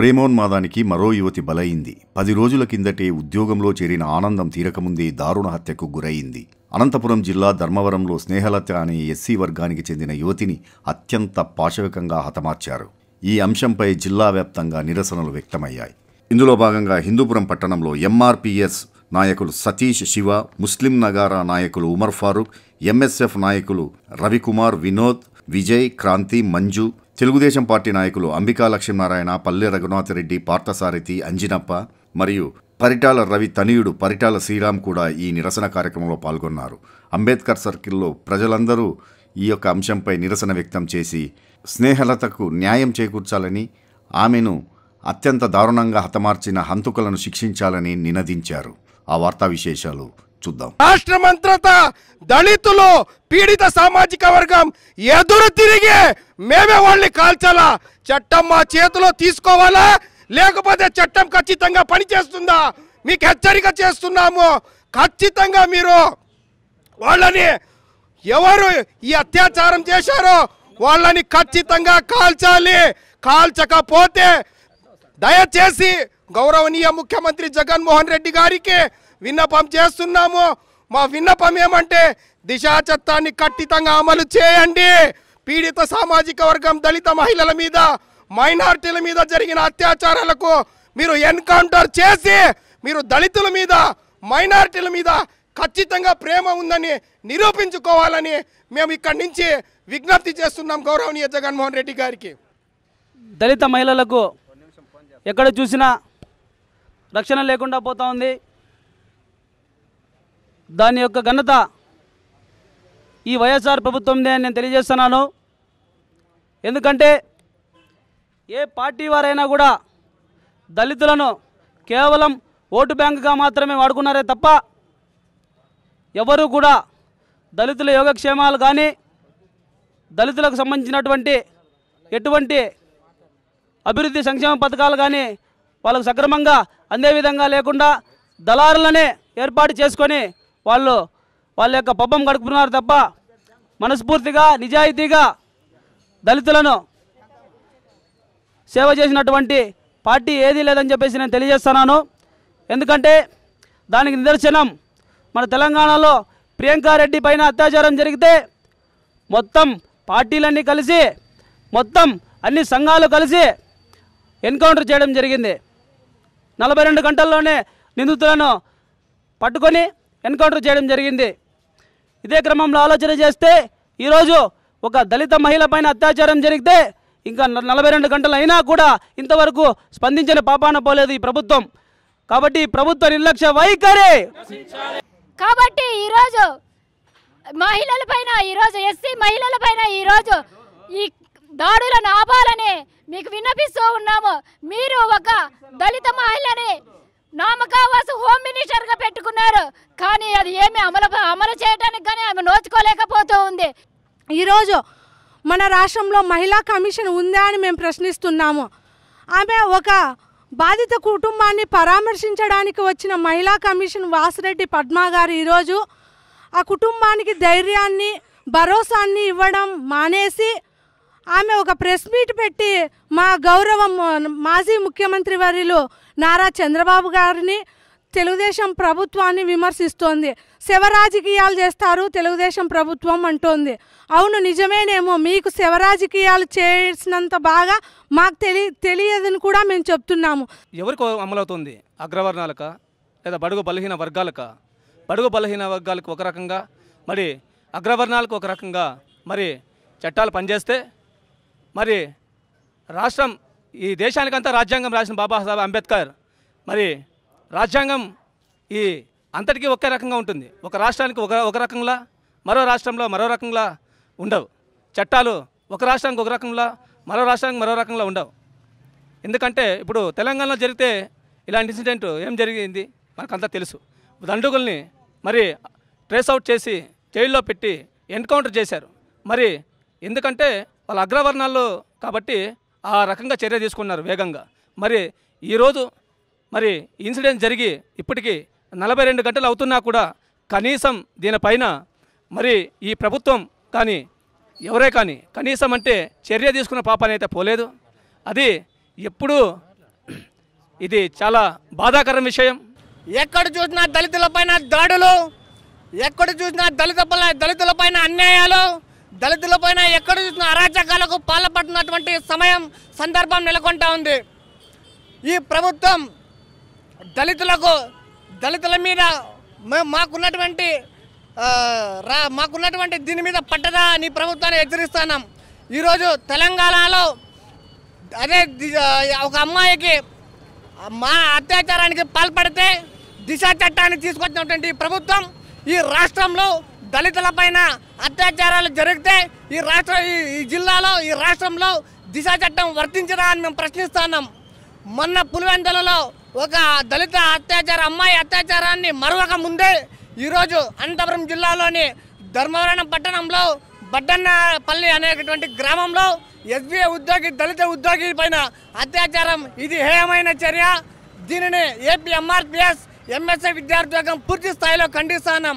ప్రేమోన్మాదానికి మరో యువతి బలయింది పది రోజుల కిందటే ఉద్యోగంలో చేరిన ఆనందం తీరకముందే దారుణ హత్యకు గురయింది అనంతపురం జిల్లా ధర్మవరంలో స్నేహలత అనే ఎస్సీ వర్గానికి చెందిన యువతిని అత్యంత పాశవికంగా హతమార్చారు. ఈ అంశంపై జిల్లా వ్యాప్తంగా నిరసనలు వ్యక్తమయ్యాయి. ఇందులో భాగంగా హిందూపురం పట్టణంలో ఎంఆర్పిఎస్ నాయకులు సతీష్ శివ ముస్లిం నగారా నాయకులు ఉమర్ ఫారూక్ ఎంఎస్ఎఫ్ నాయకులు రవికుమార్ వినోద్ విజయ్ క్రాంతి మంజు తెలుగుదేశం పార్టీ నాయకులు అంబికా లక్ష్మీనారాయణ పల్లె రఘునాథ్ రెడ్డి పార్థసారథి అంజినప్ప మరియు పరిటాల రవి తనయుడు పరిటాల శ్రీరామ్ కూడా ఈ నిరసన కార్యక్రమంలో పాల్గొన్నారు. అంబేద్కర్ సర్కిల్లో ప్రజలందరూ ఈ యొక్క అంశంపై నిరసన వ్యక్తం చేసి స్నేహలతకు న్యాయం చేకూర్చాలని ఆమెను అత్యంత దారుణంగా హతమార్చిన హంతకులను శిక్షించాలని నినదించారు. ఆ వార్తా విశేషాలు చూద్దాం. రాష్ట్రమంతటా దళితులు పీడిత సామాజిక వర్గం ఎదురు తిరిగి మేమే వాళ్ళని కాల్చాలా? చట్టం మా చేతిలో తీసుకోవాలా? లేకపోతే చట్టం ఖచ్చితంగా పనిచేస్తుందా? మీకు హెచ్చరిక చేస్తున్నాము. ఖచ్చితంగా మీరు వాళ్ళని ఎవరు ఈ అత్యాచారం చేశారో వాళ్ళని ఖచ్చితంగా కాల్చాలి. కాల్చకపోతే దయచేసి గౌరవనీయ ముఖ్యమంత్రి జగన్మోహన్ రెడ్డి గారికి విన్నపం చేస్తున్నాము. మా విన్నపం ఏమంటే దిశా చట్టాన్ని ఖచ్చితంగా అమలు చేయండి. పీడిత సామాజిక వర్గం దళిత మహిళల మీద మైనార్టీల మీద జరిగిన అత్యాచారాలకు మీరు ఎన్కౌంటర్ చేసి మీరు దళితుల మీద మైనారిటీల మీద ఖచ్చితంగా ప్రేమ ఉందని నిరూపించుకోవాలని మేము ఇక్కడి నుంచి విజ్ఞప్తి చేస్తున్నాం గౌరవనీయ జగన్మోహన్ రెడ్డి గారికి. దళిత మహిళలకు ఎక్కడ చూసినా రక్షణ లేకుండా పోతా ఉంది. దాని యొక్క ఘనత ఈ వైఎస్ఆర్ ప్రభుత్వందే అని నేను తెలియజేస్తున్నాను. ఎందుకంటే ఏ పార్టీ వారైనా కూడా దళితులను కేవలం ఓటు బ్యాంకుగా మాత్రమే వాడుకున్నారే తప్ప ఎవరు కూడా దళితుల యోగక్షేమాలు కానీ దళితులకు సంబంధించినటువంటి ఎటువంటి అభివృద్ధి సంక్షేమ పథకాలు కానీ వాళ్ళకు సక్రమంగా అందే విధంగా లేకుండా దళారులనే ఏర్పాటు చేసుకొని వాళ్ళు వాళ్ళ యొక్క పబ్బం గడుపుతున్నారు తప్ప మనస్ఫూర్తిగా నిజాయితీగా దళితులను సేవ చేసినటువంటి పార్టీ ఏదీ లేదని చెప్పేసి నేను తెలియజేస్తున్నాను. ఎందుకంటే దానికి నిదర్శనం మన తెలంగాణలో ప్రియాంకారెడ్డి పైన అత్యాచారం జరిగితే మొత్తం పార్టీలన్నీ కలిసి మొత్తం అన్ని సంఘాలు కలిసి ఎన్కౌంటర్ చేయడం జరిగింది. నలభై రెండు గంటల్లోనే నిందితులను పట్టుకొని ఎన్కౌంటర్ చేయడం జరిగింది. ఇదే క్రమంలో ఆలోచన చేస్తే ఈరోజు ఒక దళిత మహిళ పైన అత్యాచారం జరిగితే ఇంకా నలభై రెండు గంటలు అయినా కూడా ఇంతవరకు స్పందించిన పాపాన పోలేదు ఈ ప్రభుత్వం. కాబట్టి ప్రభుత్వ నిర్లక్ష్య వైఖరి! కాబట్టి ఈరోజు మహిళల పైన ఈరోజు ఎస్సీ మహిళల పైన ఈరోజు ఈ దాడులను ఆపాలని మీకు విన్నపిస్తూ ఉన్నాము. మీరు ఒక దళిత మహిళని నామకావాసు హోమ్ మినిస్టర్గా పెట్టుకున్నారు. కానీ అది ఏమి అమలు అమలు చేయడానికి కానీ ఆమె నోచుకోలేకపోతూ ఉంది. ఈరోజు మన రాష్ట్రంలో మహిళా కమిషన్ ఉందా అని మేము ప్రశ్నిస్తున్నాము. ఆమె ఒక బాధిత కుటుంబాన్ని పరామర్శించడానికి వచ్చిన మహిళా కమిషన్ వాసిరెడ్డి పద్మా గారు ఈరోజు ఆ కుటుంబానికి ధైర్యాన్ని భరోసాన్ని ఇవ్వడం మానేసి ఆమె ఒక ప్రెస్ మీట్ పెట్టి మా గౌరవం మాజీ ముఖ్యమంత్రి వర్యులు నారా చంద్రబాబు గారిని తెలుగుదేశం ప్రభుత్వాన్ని విమర్శిస్తోంది. శివరాజకీయాలు చేస్తారు తెలుగుదేశం ప్రభుత్వం అంటోంది. అవును నిజమేనేమో మీకు శివరాజకీయాలు చేసినంత బాగా మాకు తెలి తెలియదని కూడా మేము చెప్తున్నాము. ఎవరికి అమలవుతుంది? అగ్రవర్ణాలక? లేదా బడుగు బలహీన వర్గాలక? బడుగు బలహీన వర్గాలకు ఒక రకంగా మరి అగ్రవర్ణాలకు ఒక రకంగా మరి చట్టాలు పనిచేస్తే మరి రాష్ట్రం ఈ దేశానికంతా రాజ్యాంగం రాసిన బాబాసాహెబ్ అంబేద్కర్ మరి రాజ్యాంగం ఈ అంతటికీ ఒకే రకంగా ఉంటుంది. ఒక రాష్ట్రానికి ఒక ఒక రకంలా మరో రాష్ట్రంలో మరో రకంగా ఉండవు. చట్టాలు ఒక రాష్ట్రానికి ఒక రకంలా మరో రాష్ట్రానికి మరో రకంగా ఉండవు. ఎందుకంటే ఇప్పుడు తెలంగాణలో జరిగితే ఇలాంటి ఇన్సిడెంట్ ఏం జరిగింది? మనకంతా తెలుసు. దండుగుల్ని మరి ట్రేస్ అవుట్ చేసి జైల్లో పెట్టి ఎన్కౌంటర్ చేశారు. మరి ఎందుకంటే వాళ్ళ అగ్రవర్ణాల్లో కాబట్టి ఆ రకంగా చర్య తీసుకున్నారు వేగంగా. మరి ఈరోజు మరి ఇన్సిడెంట్ జరిగి ఇప్పటికీ నలభై రెండు గంటలు అవుతున్నా కూడా కనీసం దీనిపైన మరి ఈ ప్రభుత్వం కానీ ఎవరే కానీ కనీసం అంటే చర్య తీసుకున్న పాపనైతే పోలేదు. అది ఎప్పుడూ ఇది చాలా బాధాకరం విషయం. ఎక్కడ చూసినా దళితులపైన దాడులు ఎక్కడ చూసినా దళిత దళితులపైన అన్యాయాలు దళితులపైన ఎక్కడ చూసినా అరాచకాలకు పాల్పడుతున్నటువంటి సమయం సందర్భం నెలకొంటా ఉంది. ఈ ప్రభుత్వం దళితులకు దళితుల మీద మాకున్నటువంటి రా మాకున్నటువంటి దీని మీద పట్టదా నీ ప్రభుత్వాన్ని హెచ్చరిస్తున్నాం ఈరోజు తెలంగాణలో అదే ఒక అమ్మాయికి మా అత్యాచారానికి పాల్పడితే దిశ చట్టాన్ని తీసుకొచ్చినటువంటి ప్రభుత్వం ఈ రాష్ట్రంలో దళితులపైన అత్యాచారాలు జరిగితే ఈ రాష్ట్ర ఈ- జిల్లాలో ఈ రాష్ట్రంలో దిశ చట్టం వర్తించదా అని మేము ప్రశ్నిస్తున్నాం మొన్న పులివెందులలో ఒక దళిత అత్యాచార అమ్మాయి అత్యాచారాన్ని మరొక ముందే ఈరోజు అనంతపురం జిల్లాలోని ధర్మవరం పట్టణంలో బడ్డన్నపల్లి అనేటువంటి గ్రామంలో ఎస్బీఐ ఉద్యోగి దళిత ఉద్యోగి పైన అత్యాచారం. ఇది హేయమైన చర్య. దీనిని ఏపీ ఎంఆర్పిఎస్ ఎంఎస్ఐ విద్యార్థి వర్గం పూర్తి స్థాయిలో ఖండిస్తున్నాం